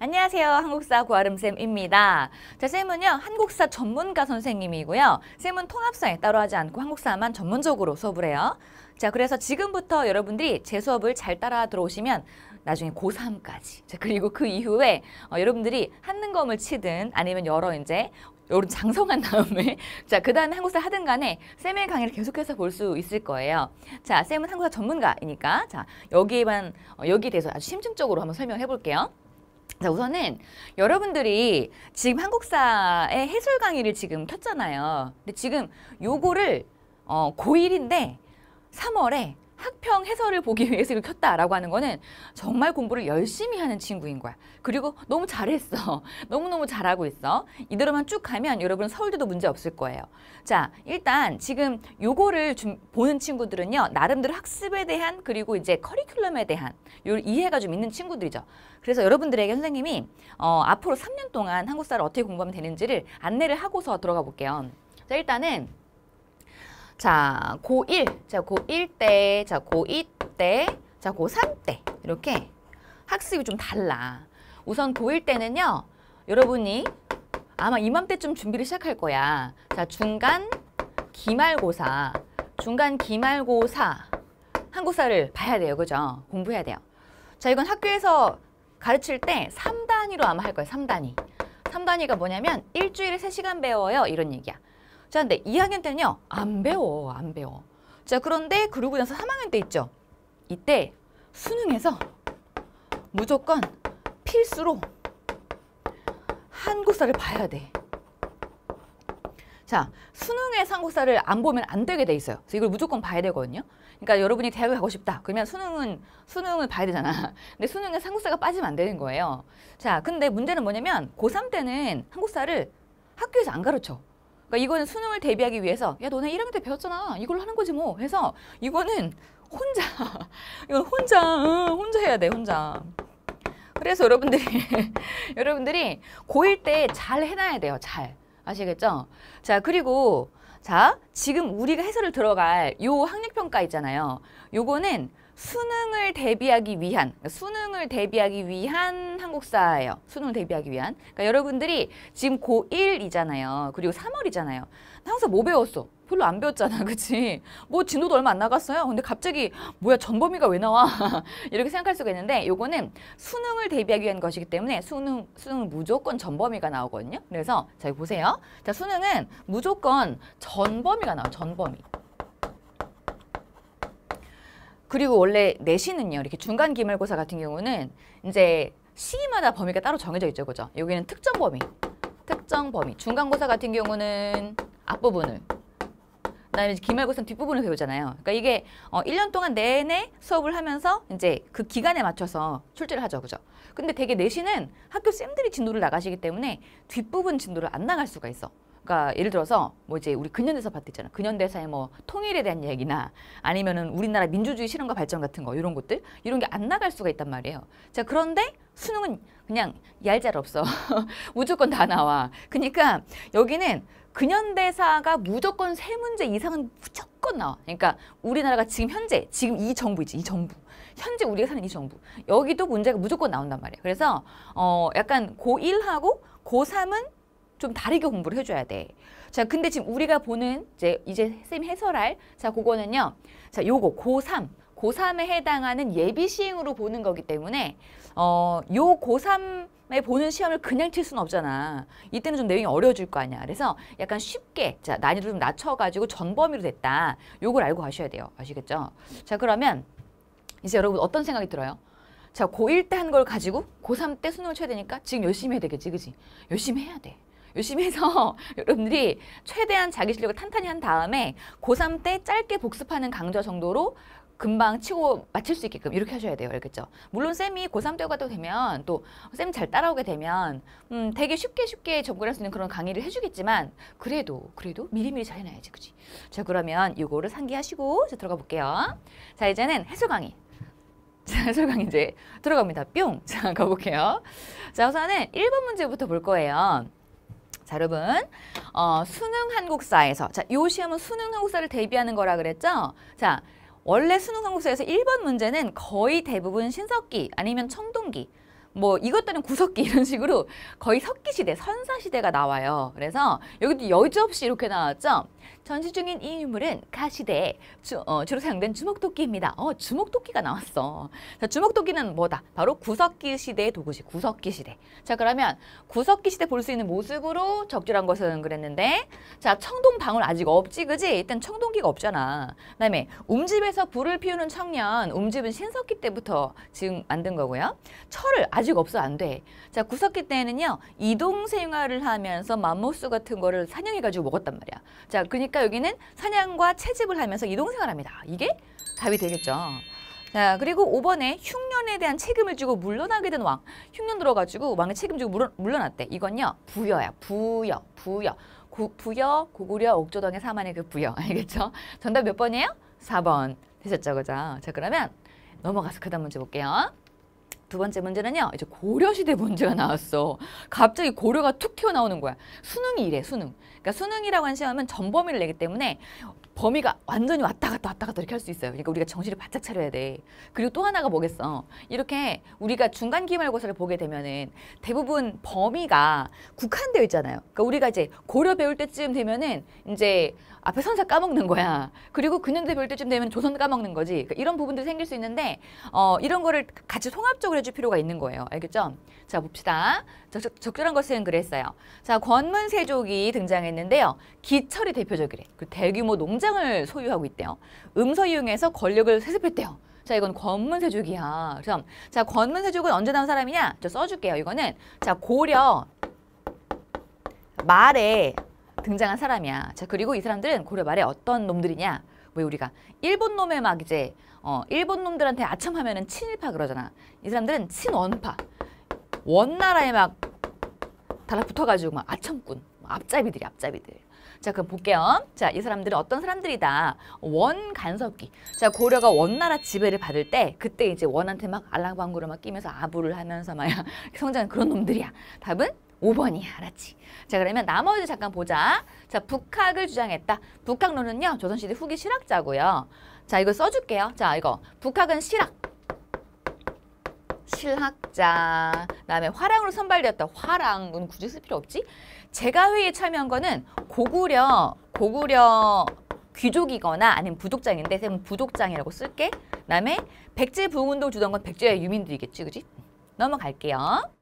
안녕하세요. 한국사 구아름쌤입니다. 자, 쌤은요, 한국사 전문가 선생님이고요. 쌤은 통합사에 따로 하지 않고 한국사만 전문적으로 수업을 해요. 자, 그래서 지금부터 여러분들이 제 수업을 잘 따라 들어오시면 나중에 고3까지. 자, 그리고 그 이후에 어, 여러분들이 한능검을 치든 아니면 여러 이제 요런 장성한 다음에 자, 그 다음에 한국사 하든 간에 쌤의 강의를 계속해서 볼 수 있을 거예요. 자, 쌤은 한국사 전문가이니까 자, 여기에만 어, 여기에 대해서 아주 심층적으로 한번 설명해 볼게요. 자, 우선은 여러분들이 지금 한국사의 해설 강의를 지금 켰잖아요. 근데 지금 요거를 어, 고1인데 3월에 학평 해설을 보기 위해서 이걸 켰다라고 하는 거는 정말 공부를 열심히 하는 친구인 거야. 그리고 너무 잘했어. 너무너무 잘하고 있어. 이대로만 쭉 가면 여러분 서울대도 문제 없을 거예요. 자, 일단 지금 요거를 좀 보는 친구들은요. 나름대로 학습에 대한 그리고 이제 커리큘럼에 대한 요 이해가 좀 있는 친구들이죠. 그래서 여러분들에게 선생님이 어, 앞으로 3년 동안 한국사를 어떻게 공부하면 되는지를 안내를 하고서 들어가 볼게요. 자, 일단은 자, 고1, 자, 고1 때, 자, 고2 때, 자, 고3 때 이렇게 학습이 좀 달라. 우선 고1 때는요. 여러분이 아마 이맘때쯤 준비를 시작할 거야. 자, 중간 기말고사, 중간 기말고사 한국사를 봐야 돼요. 그죠? 공부해야 돼요. 자, 이건 학교에서 가르칠 때 3단위로 아마 할 거예요. 3단위. 3단위가 뭐냐면 일주일에 3시간 배워요. 이런 얘기야. 자, 근데 2학년 때는요. 안 배워. 안 배워. 자, 그런데 그러고 나서 3학년 때 있죠. 이때 수능에서 무조건 필수로 한국사를 봐야 돼. 자, 수능의 한국사를 안 보면 안 되게 돼 있어요. 그래서 이걸 무조건 봐야 되거든요. 그러니까 여러분이 대학을 가고 싶다. 그러면 수능은 수능을 봐야 되잖아. 근데 수능은 한국사가 빠지면 안 되는 거예요. 자, 근데 문제는 뭐냐면 고3 때는 한국사를 학교에서 안 가르쳐. 그러니까 이거는 수능을 대비하기 위해서 야 너네 1학년 때 배웠잖아. 이걸로 하는 거지 뭐. 해서 이거는 혼자 이건 혼자 응, 혼자 해야 돼. 혼자. 그래서 여러분들이 여러분들이 고1 때 잘 해놔야 돼요. 잘. 아시겠죠? 자, 그리고 자, 지금 우리가 해설을 들어갈 요 학력평가 있잖아요. 요거는 수능을 대비하기 위한, 그러니까 수능을 대비하기 위한 한국사예요. 수능을 대비하기 위한. 그러니까 여러분들이 지금 고1이잖아요. 그리고 3월이잖아요. 항상 뭐 배웠어? 별로 안 배웠잖아. 그치? 뭐 진도도 얼마 안 나갔어요. 근데 갑자기 뭐야 전범위가 왜 나와? 이렇게 생각할 수가 있는데 요거는 수능을 대비하기 위한 것이기 때문에 수능, 수능은 무조건 전범위가 나오거든요. 그래서 자, 보세요. 자, 수능은 무조건 전범위가 나와. 전범위. 그리고 원래 내신은요. 이렇게 중간 기말고사 같은 경우는 이제 시기마다 범위가 따로 정해져 있죠. 그죠? 여기는 특정 범위. 특정 범위. 중간고사 같은 경우는 앞부분을 그다음에 기말고사 뒷부분을 배우잖아요. 그러니까 이게 어 1년 동안 내내 수업을 하면서 이제 그 기간에 맞춰서 출제를 하죠. 그죠? 근데 되게 내신은 학교 쌤들이 진도를 나가시기 때문에 뒷부분 진도를 안 나갈 수가 있어. 그러니까 예를 들어서 뭐 이제 우리 근현대사 파트 있잖아. 근현대사의 뭐 통일에 대한 얘기나 아니면은 우리나라 민주주의 실현과 발전 같은 거 이런 것들 이런 게 안 나갈 수가 있단 말이에요. 자 그런데 수능은 그냥 얄짤 없어. 무조건 다 나와. 그러니까 여기는 근현대사가 무조건 세 문제 이상은 무조건 나와. 그러니까 우리나라가 지금 현재 지금 이 정부이지 이 정부. 현재 우리가 사는 이 정부. 여기도 문제가 무조건 나온단 말이에요. 그래서 어 약간 고1하고 고3은 좀 다르게 공부를 해줘야 돼. 자, 근데 지금 우리가 보는 이제 이제 쌤 해설할 자, 그거는요. 자, 요거 고3 고3에 해당하는 예비 시행으로 보는 거기 때문에 어, 요 고3에 보는 시험을 그냥 칠 수는 없잖아. 이때는 좀 내용이 어려워질 거 아니야. 그래서 약간 쉽게 자, 난이도 좀 낮춰가지고 전범위로 됐다. 요걸 알고 가셔야 돼요. 아시겠죠? 자, 그러면 이제 여러분 어떤 생각이 들어요? 자, 고1 때 한 걸 가지고 고3 때 수능을 쳐야 되니까 지금 열심히 해야 되겠지, 그지? 열심히 해야 돼. 열심히 해서 여러분들이 최대한 자기 실력을 탄탄히 한 다음에 고3 때 짧게 복습하는 강좌 정도로 금방 치고 맞출 수 있게끔 이렇게 하셔야 돼요. 알겠죠? 물론 쌤이 고3 때 가도 되면 또 쌤 잘 따라오게 되면 음 되게 쉽게 쉽게 접근할 수 있는 그런 강의를 해주겠지만 그래도 그래도 미리미리 잘 해놔야지. 그지? 자 그러면 이거를 상기하시고 이제 들어가 볼게요. 자 이제는 해설 강의. 자, 해설 강의 이제 들어갑니다. 뿅! 자, 가볼게요. 자, 우선은 1번 문제부터 볼 거예요. 자, 여러분. 어, 수능 한국사에서 자, 요 시험은 수능 한국사를 대비하는 거라 그랬죠? 자, 원래 수능 한국사에서 1번 문제는 거의 대부분 신석기 아니면 청동기 뭐 이것들은 구석기 이런 식으로 거의 석기 시대, 선사 시대가 나와요. 그래서 여기도 여지없이 이렇게 나왔죠. 전시 중인 이 유물은 가시대에 주, 어, 주로 사용된 주먹도끼입니다. 어, 주먹도끼가 나왔어. 자, 주먹도끼는 뭐다? 바로 구석기 시대의 도구시, 구석기 시대. 자, 그러면 구석기 시대 볼 수 있는 모습으로 적절한 것은 그랬는데, 자, 청동 방울 아직 없지, 그지? 일단 청동기가 없잖아. 그다음에 움집에서 불을 피우는 청년, 움집은 신석기 때부터 지금 만든 거고요. 철을 아직 없어 안 돼. 자, 구석기 때는요 이동 생활을 하면서 맘모스 같은 거를 사냥해가지고 먹었단 말이야. 자, 그러니까 여기는 사냥과 채집을 하면서 이동 생활합니다. 이게 답이 되겠죠. 자, 그리고 5번에 흉년에 대한 책임을 지고 물러나게 된 왕. 흉년 들어가지고 왕의 책임지고 물러, 물러났대. 이건요, 부여야. 부여, 부여. 구, 부여, 고구려, 옥조당의 사만의 그 부여. 알겠죠? 정답 몇 번이에요? 4번. 되셨죠, 그죠? 자, 그러면 넘어가서 그 다음 문제 볼게요. 두 번째 문제는요. 이제 고려시대 문제가 나왔어. 갑자기 고려가 툭 튀어나오는 거야. 수능이 이래, 수능. 그러니까 수능이라고 하는 시험은 전범위를 내기 때문에 범위가 완전히 왔다 갔다 왔다 갔다 이렇게 할 수 있어요. 그러니까 우리가 정신을 바짝 차려야 돼. 그리고 또 하나가 뭐겠어. 이렇게 우리가 중간 기말고사를 보게 되면은 대부분 범위가 국한되어 있잖아요. 그러니까 우리가 이제 고려 배울 때쯤 되면은 이제 앞에 선사 까먹는 거야. 그리고 근현대 배울 때쯤 되면 조선 까먹는 거지. 그러니까 이런 부분들이 생길 수 있는데 어, 이런 거를 같이 통합적으로 해줄 필요가 있는 거예요. 알겠죠? 자 봅시다. 적, 적절한 것은 그랬어요. 자 권문세족이 등장했는데요. 기철이 대표적이래. 그 대규모 농장 을 소유하고 있대요. 음서 이용해서 권력을 세습했대요. 자 이건 권문세족이야. 그럼 자 권문세족은 언제 나온 사람이냐? 저 써줄게요. 이거는 자 고려 말에 등장한 사람이야. 자 그리고 이 사람들은 고려 말에 어떤 놈들이냐? 왜 우리가 일본 놈의 막 이제 어 일본 놈들한테 아첨하면은 친일파 그러잖아. 이 사람들은 친원파. 원나라에 막 달라붙어가지고 막 아첨꾼, 앞잡이들이 앞잡이들. 자 그럼 볼게요. 자 이 사람들은 어떤 사람들이다. 원 간섭기. 자 고려가 원나라 지배를 받을 때 그때 이제 원한테 막 알랑방구를 막 끼면서 아부를 하면서 막 성장한 그런 놈들이야. 답은 5번이야. 알았지? 자 그러면 나머지 잠깐 보자. 자 북학을 주장했다. 북학론은요. 조선시대 후기 실학자고요. 자 이거 써줄게요. 자 이거 북학은 실학. 실학자. 그다음에 화랑으로 선발되었다. 화랑은 굳이 쓸 필요 없지? 제가 회의에 참여한 거는 고구려 고구려 귀족이거나 아니면 부족장인데 쌤은 부족장이라고 쓸게. 그다음에 백제 부흥운동 주던 건 백제의 유민들이겠지, 그지? 넘어갈게요.